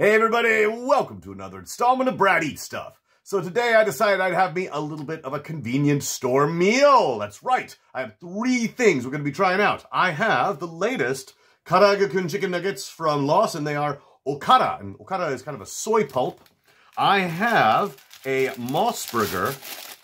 Hey everybody, welcome to another installment of Brad Eats Stuff. So today I decided I'd have me a little bit of a convenience store meal. That's right, I have three things we're going to be trying out. I have the latest Karaage-kun chicken nuggets from Lawson. And they are Okara, and Okara is kind of a soy pulp. I have a MOS Burger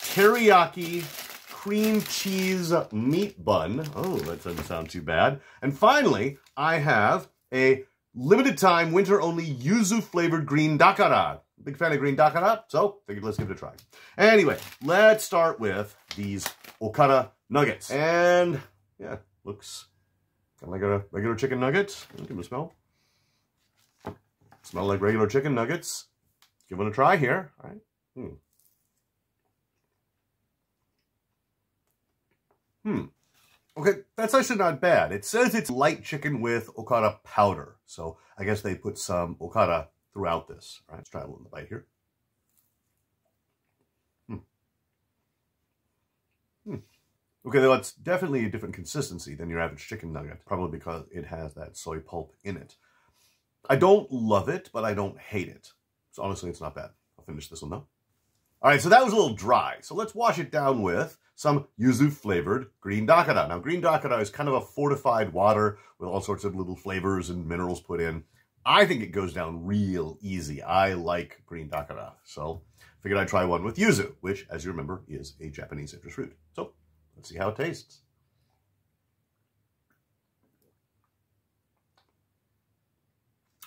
teriyaki cream cheese meat bun. Oh, that doesn't sound too bad. And finally, I have a limited time, winter only, yuzu flavored green dakara. Big fan of green dakara, so figured let's give it a try. Anyway, let's start with these Okara nuggets. And yeah, looks kind of like a regular chicken nugget. Give them a smell. Smell like regular chicken nuggets. Give it a try here. All right. Hmm. Hmm. Okay, that's actually not bad. It says it's light chicken with okara powder. So I guess they put some okara throughout this. All right, let's try a little bite here. Hmm. Hmm. Okay, that's definitely a different consistency than your average chicken nugget, probably because it has that soy pulp in it. I don't love it, but I don't hate it. So honestly, it's not bad. I'll finish this one though. All right, so that was a little dry. So let's wash it down with some yuzu flavored green dakara. Now, green dakara is kind of a fortified water with all sorts of little flavors and minerals put in. I think it goes down real easy. I like green dakara. So figured I'd try one with yuzu, which, as you remember, is a Japanese citrus fruit. So let's see how it tastes.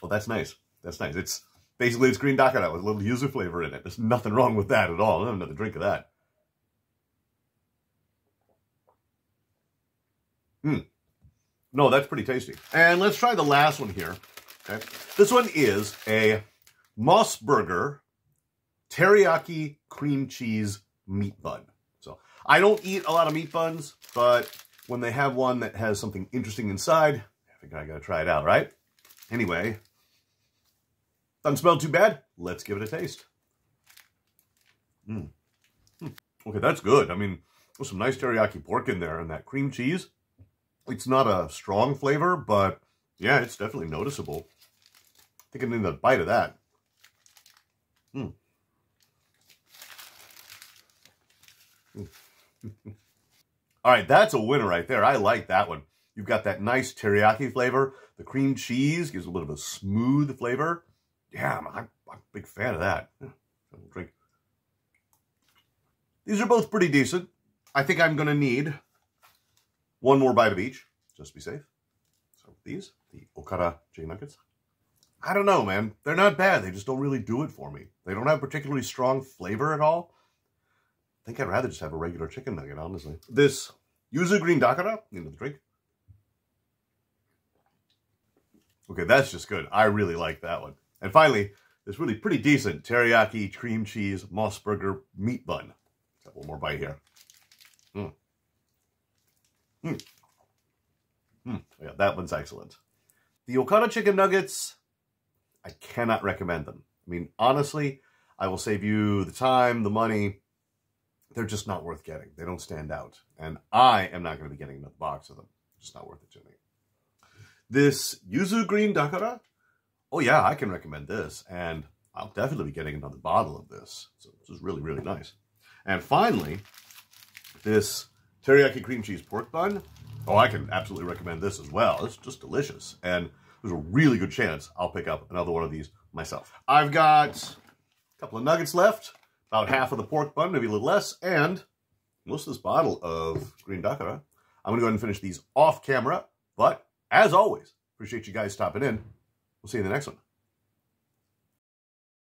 Oh, that's nice. That's nice. It's Basically, it's green dakara with a little yuzu flavor in it. There's nothing wrong with that at all. I have another drink of that. Hmm. No, that's pretty tasty. And let's try the last one here. Okay. This one is a MOS Burger teriyaki cream cheese meat bun. So I don't eat a lot of meat buns, but when they have one that has something interesting inside, I think I gotta try it out, right? Anyway, doesn't smell too bad. Let's give it a taste. Mm. Okay, that's good. I mean, there's some nice teriyaki pork in there and that cream cheese. It's not a strong flavor, but yeah, it's definitely noticeable. I think I need a bite of that. Mm. All right, that's a winner right there. I like that one. You've got that nice teriyaki flavor. The cream cheese gives a little bit of a smooth flavor yeah, I'm, I'm, a big fan of that. Drink. These are both pretty decent. I think I'm going to need one more bite of each, just to be safe. So these, the Okara chicken nuggets. I don't know, man. They're not bad. They just don't really do it for me. They don't have particularly strong flavor at all. I think I'd rather just have a regular chicken nugget, honestly. This yuzu green dakara, you know, the drink. Okay, that's just good. I really like that one. And finally, this really pretty decent teriyaki cream cheese MOS Burger meat bun. Got one more bite here. Mm. Mm. Mm. Yeah, that one's excellent. The Okara chicken nuggets, I cannot recommend them. I mean, honestly, I will save you the time, the money. They're just not worth getting. They don't stand out. And I am not going to be getting another box of them. Just not worth it to me. This yuzu green dakara oh yeah, I can recommend this. And I'll definitely be getting another bottle of this. So this is really, really nice. And finally, this teriyaki cream cheese pork bun. Oh, I can absolutely recommend this as well. It's just delicious. And there's a really good chance I'll pick up another one of these myself. I've got a couple of nuggets left, about half of the pork bun, maybe a little less, and most of this bottle of green dakara. I'm going to go ahead and finish these off camera. But as always, appreciate you guys stopping in. We'll see you in the next one.